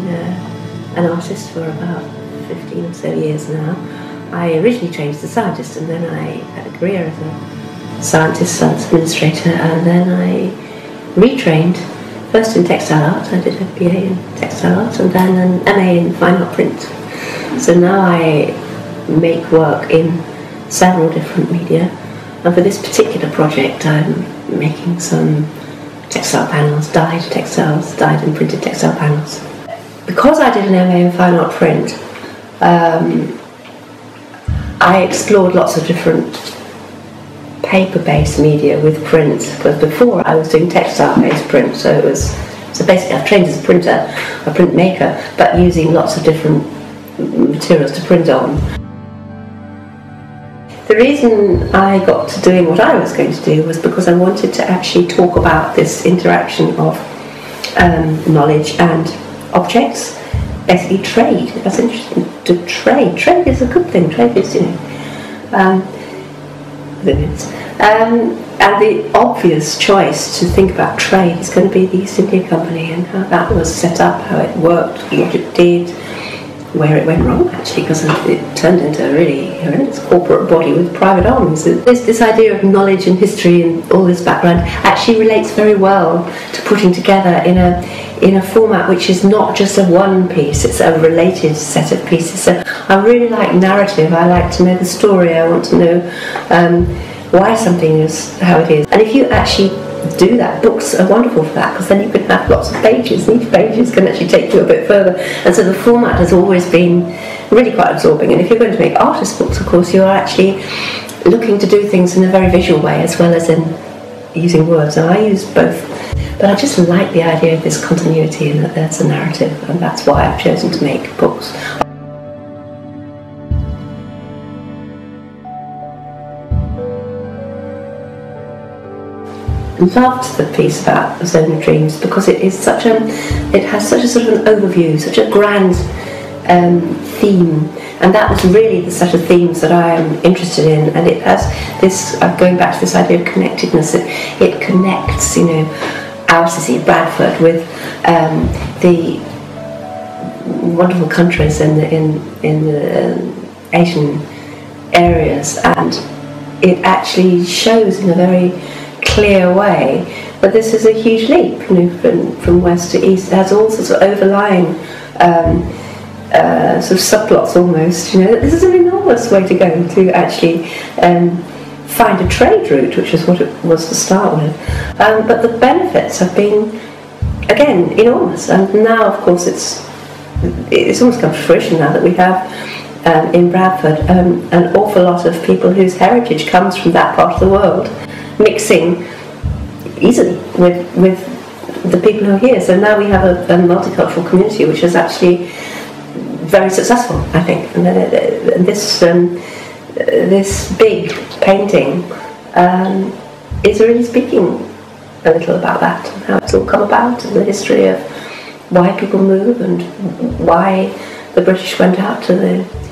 an artist for about 15 or so years now. I originally trained as a scientist and then I had a career as a scientist, science administrator, and then I retrained first in textile art. I did a BA in textile art and then an MA in fine art print. So now I make work in several different media. And for this particular project, I'm making some textile panels, dyed textiles, dyed and printed textile panels. Because I did an MA in fine art print, um, I explored lots of different paper-based media with print. Because before I was doing textile-based print, so it was so basically I've trained as a printer, a printmaker, but using lots of different materials to print on. The reason I got to doing what I was going to do was because I wanted to actually talk about this interaction of um, knowledge and objects, basically trade. That's interesting to trade. Trade is a good thing. Trade is, you know, um, limits. Um, and the obvious choice to think about trade is going to be the East India Company and how that was set up, how it worked, what it did, where it went wrong actually because it turned into a really horrendous corporate body with private arms. This, this idea of knowledge and history and all this background actually relates very well to putting together in a in a format which is not just a one piece, it's a related set of pieces. So I really like narrative, I like to know the story, I want to know um, why something is how it is. And if you actually do that. Books are wonderful for that because then you can have lots of pages each pages can actually take you a bit further. And so the format has always been really quite absorbing. And if you're going to make artist books, of course, you're actually looking to do things in a very visual way as well as in using words. And I use both. But I just like the idea of this continuity and that there's a narrative, and that's why I've chosen to make books. Loved the piece about Zone of Dreams because it is such a, it has such a sort of an overview, such a grand um, theme, and that was really the set of themes that I am interested in. And it has this, uh, going back to this idea of connectedness, it, it connects, you know, our city, Bradford, with um, the wonderful countries in the in in the Asian areas, and it actually shows in a very clear way. But this is a huge leap you know, from, from west to east. It has all sorts of overlying um, uh, sort of subplots almost. You know, this is an enormous way to go to actually um, find a trade route, which is what it was to start with. Um, but the benefits have been, again, enormous. And now, of course, it's it's almost come to fruition now that we have um, in Bradford um, an awful lot of people whose heritage comes from that part of the world mixing easily with with the people who are here. So now we have a, a multicultural community, which is actually very successful, I think. And this um, this big painting um, is really speaking a little about that, how it's all come about, and the history of why people move and why the British went out to the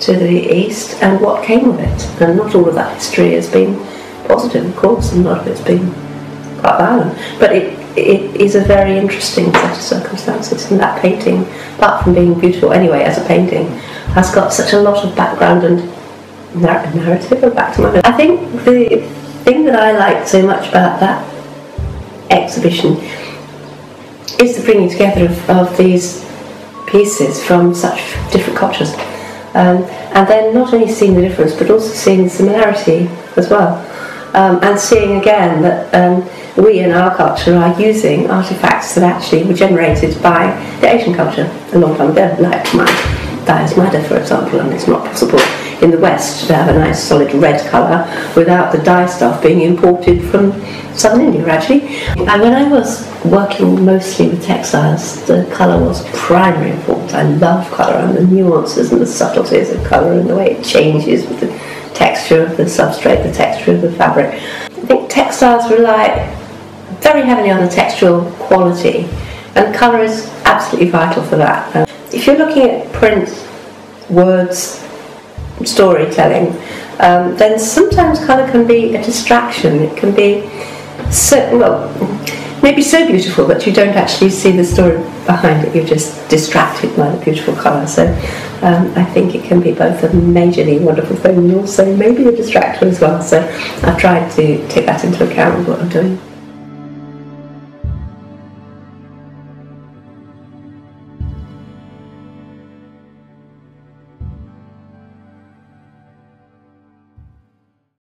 to the east and what came of it. And not all of that history has been positive, of course, and a lot of it's been quite violent. But it, it is a very interesting set of circumstances, and that painting, apart from being beautiful anyway as a painting, has got such a lot of background and narrative. Back to my I think the thing that I like so much about that exhibition is the bringing together of, of these pieces from such different cultures. Um, and then not only seeing the difference but also seeing the similarity as well um, and seeing again that um, we in our culture are using artifacts that actually were generated by the Asian culture a long time ago, like my dyer's madder, for example, and it's not possible in the West to have a nice solid red colour without the dye stuff being imported from southern India, actually. And when I was working mostly with textiles, the colour was primary important. I love colour and the nuances and the subtleties of colour and the way it changes with the texture of the substrate, the texture of the fabric. I think textiles rely very heavily on the textural quality, and colour is absolutely vital for that. If you're looking at print, words, storytelling, um, then sometimes colour can be a distraction. It can be so well. Maybe so beautiful that you don't actually see the story behind it. You're just distracted by the beautiful colour. So um, I think it can be both a majorly wonderful thing and also maybe a distractor as well. So I've tried to take that into account with what I'm doing.